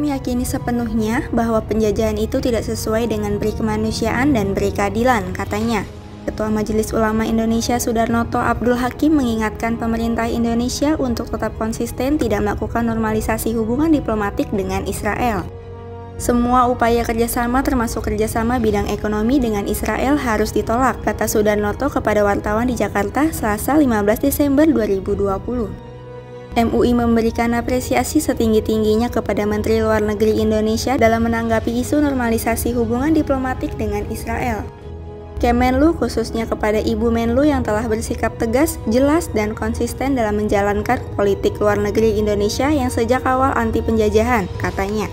meyakini sepenuhnya bahwa penjajahan itu tidak sesuai dengan beri kemanusiaan dan beri keadilan, katanya. Ketua Majelis Ulama Indonesia Sudarnoto Abdul Hakim mengingatkan pemerintah Indonesia untuk tetap konsisten tidak melakukan normalisasi hubungan diplomatik dengan Israel. Semua upaya kerjasama termasuk kerjasama bidang ekonomi dengan Israel harus ditolak, kata Sudarnoto kepada wartawan di Jakarta Selasa 15 Desember 2020. MUI memberikan apresiasi setinggi-tingginya kepada Menteri Luar Negeri Indonesia dalam menanggapi isu normalisasi hubungan diplomatik dengan Israel. Kemenlu khususnya kepada Ibu Menlu yang telah bersikap tegas, jelas, dan konsisten dalam menjalankan politik luar negeri Indonesia yang sejak awal anti penjajahan, katanya.